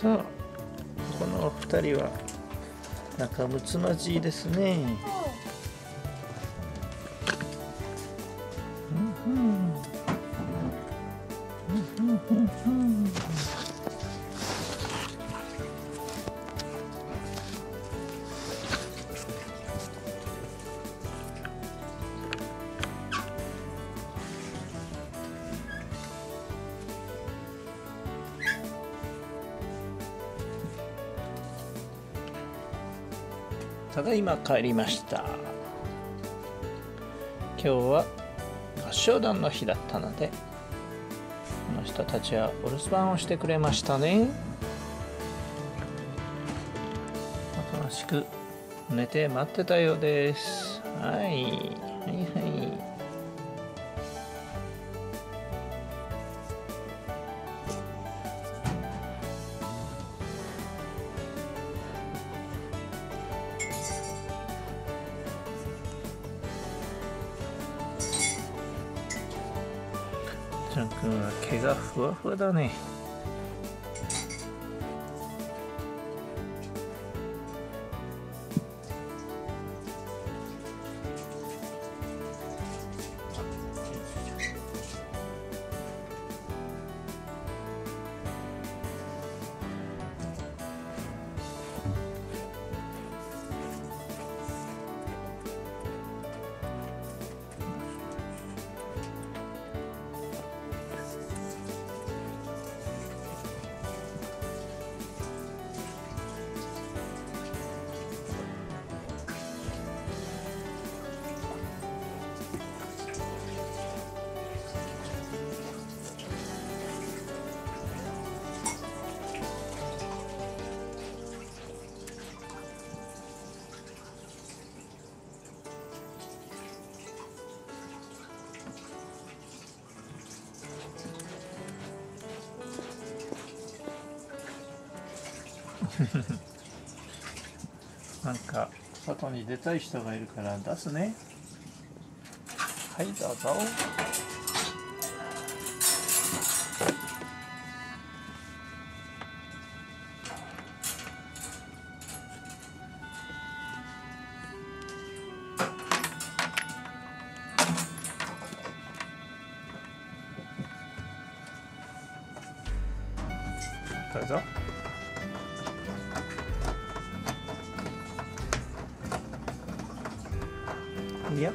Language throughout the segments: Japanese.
さあこのお二人は仲睦まじいですね。ただいま帰りました。今日は合唱団の日だったのでこの人たちはお留守番をしてくれましたね。おとなしく寝て待ってたようです。はい。はいはい。君は毛がふわふわだね。なんか外に出たい人がいるから出すね。はいどうぞ。どうぞ。い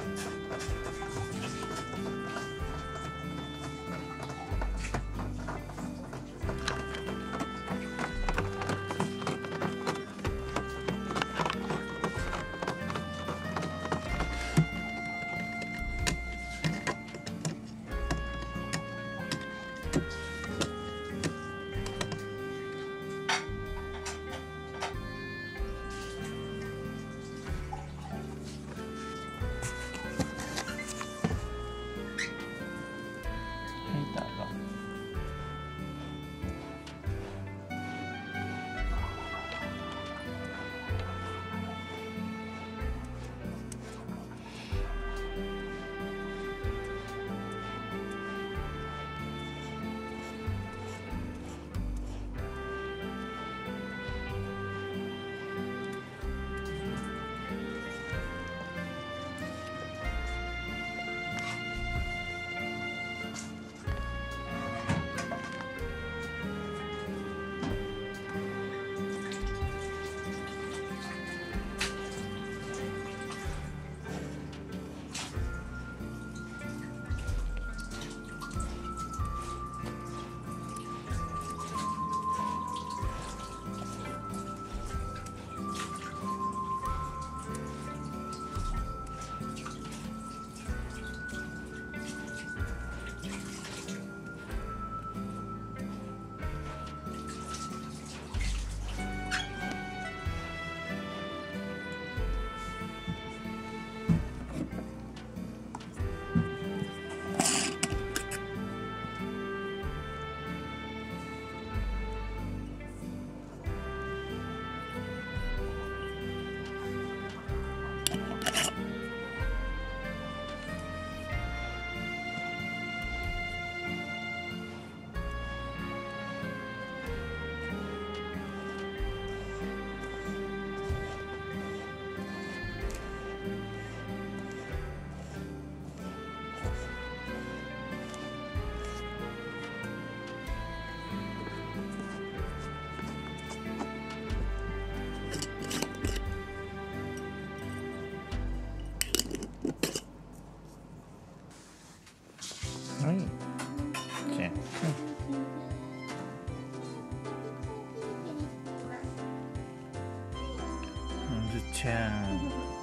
ちゃん。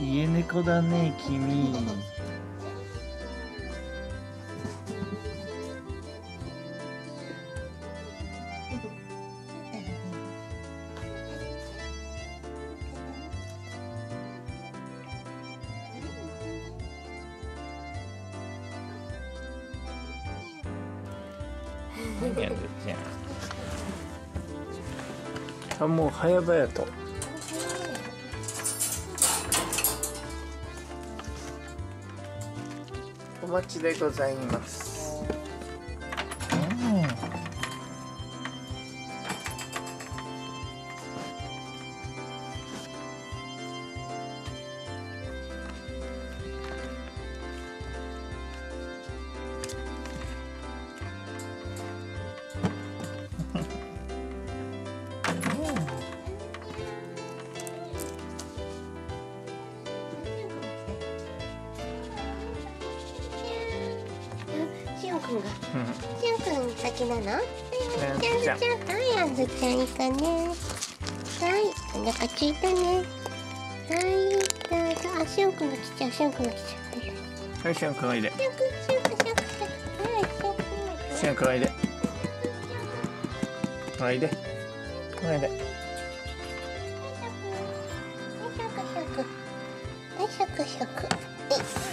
家猫だね君何やるじゃんあもう早々と。お待ちでございます。くん。がうん。しおん。くん。先なのはいあじゃあじゃあはいあずちゃん。いいかねはいお腹ついたねはいどうぞあしおん。くん。が来ちゃうしおん。くん。が来ちゃうはいはいしゅん。くん。おいでしおん。くん。しおん。くん。しおん。くん。はいしおん。くん。しゅん。くん。おいでおいでおいではい、シャクシャク。はい、はい、